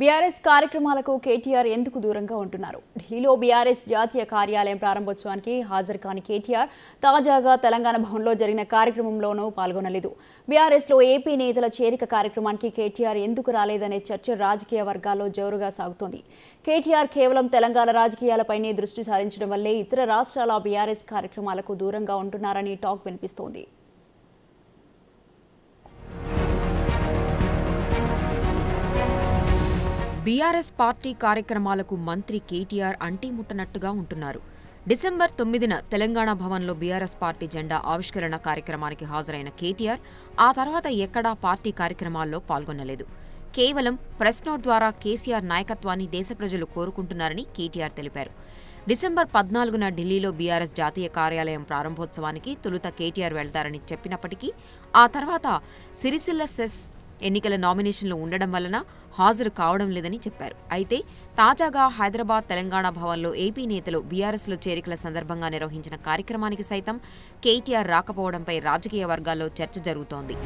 BRS కార్యక్రమాలకు కేటీఆర్ ఎందుకు దూరంగా ఉంటున్నారు? ఢిల్లీలో బీఆర్ఎస్ జాతీయ కార్యాలయం ప్రారంభోత్సవానికి హాజరు కాని కేటీఆర్ తాజాగా తెలంగాణ భవన్లో జరిగిన కార్యక్రమంలోనూ పాల్గొనలేదు. బీఆర్ఎస్లో ఏపీ నేతల చేరిక కార్యక్రమానికి కేటీఆర్ ఎందుకు రాలేదనే చర్చ రాజకీయ వర్గాల్లో జోరుగా సాగుతోంది. కేటీఆర్ కేవలం తెలంగాణ రాజకీయాలపైనే దృష్టి సారించడం వల్లే ఇతర రాష్ట్రాల బీఆర్ఎస్ కార్యక్రమాలకు దూరంగా ఉంటున్నారని టాక్ వినిపిస్తోంది. బీఆర్ఎస్ పార్టీ కార్యక్రమాలకు మంత్రి కేటీఆర్ అంటిముట్టనట్టుగా ఉంటున్నారు. డిసెంబర్ తొమ్మిదిన తెలంగాణ భవన్లో బీఆర్ఎస్ పార్టీ జెండా ఆవిష్కరణ కార్యక్రమానికి హాజరైన కేటీఆర్ ఆ తర్వాత ఎక్కడా పార్టీ కార్యక్రమాల్లో పాల్గొనలేదు. కేవలం ప్రెస్ నోట్ ద్వారా కేసీఆర్ నాయకత్వాన్ని దేశ ప్రజలు కోరుకుంటున్నారని కేటీఆర్ తెలిపారు. డిసెంబర్ పద్నాలుగున ఢిల్లీలో బీఆర్ఎస్ జాతీయ కార్యాలయం ప్రారంభోత్సవానికి తొలుత కేటీఆర్ వెళ్తారని చెప్పినప్పటికీ ఆ తర్వాత సిరిసిల్ల సెస్ ఎన్నికల నామినేషన్లు ఉండడం వలన హాజరు కావడం లేదని చెప్పారు. అయితే తాజాగా హైదరాబాద్ తెలంగాణ భవన్లో ఏపీ నేతలు బీఆర్ఎస్లో చేరికల సందర్భంగా నిర్వహించిన కార్యక్రమానికి సైతం కేటీఆర్ రాకపోవడంపై రాజకీయ వర్గాల్లో చర్చ జరుగుతోంది.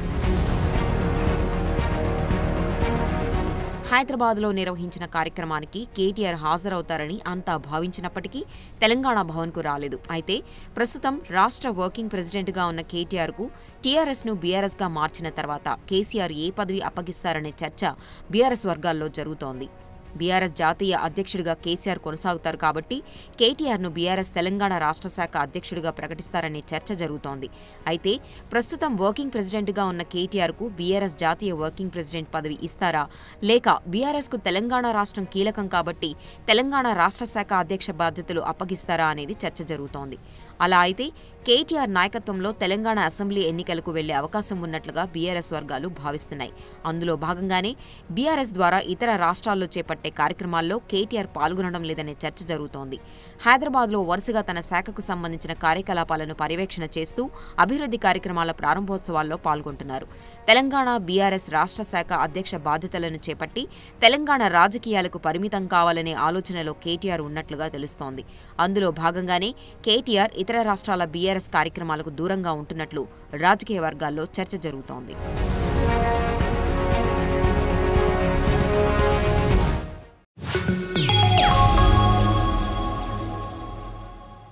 హైదరాబాద్లో నిర్వహించిన కార్యక్రమానికి కేటీఆర్ హాజరవుతారని అంతా భావించినప్పటికీ తెలంగాణ భవన్కు రాలేదు. అయితే ప్రస్తుతం రాష్ట్ర వర్కింగ్ ప్రెసిడెంట్గా ఉన్న కేటీఆర్కు టీఆర్ఎస్ను బీఆర్ఎస్గా మార్చిన తర్వాత కేసీఆర్ ఏ పదవి అప్పగిస్తారనే చర్చ బీఆర్ఎస్ వర్గాల్లో జరుగుతోంది. బీఆర్ఎస్ జాతీయ అధ్యక్షుడిగా కేసీఆర్ కొనసాగుతారు కాబట్టి కేటీఆర్ను బీఆర్ఎస్ తెలంగాణ రాష్ట్ర శాఖ అధ్యక్షుడిగా ప్రకటిస్తారనే చర్చ జరుగుతోంది. అయితే ప్రస్తుతం వర్కింగ్ ప్రెసిడెంట్గా ఉన్న కేటీఆర్కు బీఆర్ఎస్ జాతీయ వర్కింగ్ ప్రెసిడెంట్ పదవి ఇస్తారా? లేక బీఆర్ఎస్కు తెలంగాణ రాష్ట్రం కీలకం కాబట్టి తెలంగాణ రాష్ట్ర శాఖ అధ్యక్ష బాధ్యతలు అప్పగిస్తారా అనేది చర్చ జరుగుతోంది. అలా అయితే కేటీఆర్ నాయకత్వంలో తెలంగాణ అసెంబ్లీ ఎన్నికలకు వెళ్ళే అవకాశం ఉన్నట్లుగా బీఆర్ఎస్ వర్గాలు భావిస్తున్నాయి. అందులో భాగంగానే బీఆర్ఎస్ ద్వారా ఇతర రాష్ట్రాల్లో చేపట్టే కార్యక్రమాల్లో కేటీఆర్ పాల్గొనడం లేదనే చర్చ జరుగుతోంది. హైదరాబాద్లో వరుసగా తన శాఖకు సంబంధించిన కార్యకలాపాలను పర్యవేక్షణ చేస్తూ అభివృద్ధి కార్యక్రమాల ప్రారంభోత్సవాల్లో పాల్గొంటున్నారు. తెలంగాణ బీఆర్ఎస్ రాష్ట్ర శాఖ అధ్యక్ష బాధ్యతలను చేపట్టి తెలంగాణ రాజకీయాలకు పరిమితం కావాలనే ఆలోచనలో కేటీఆర్ ఉన్నట్లుగా తెలుస్తోంది. అందులో భాగంగానే కేటీఆర్ ఇతర రాష్ట్రాల బీఆర్ఎస్ కార్యక్రమాలకు దూరంగా ఉంటున్నట్లు రాజకీయ వర్గాల్లో చర్చ జరుగుతోంది.